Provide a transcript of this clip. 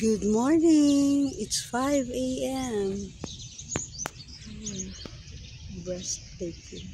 Good morning. It's 5 a.m. Hmm. Breathtaking.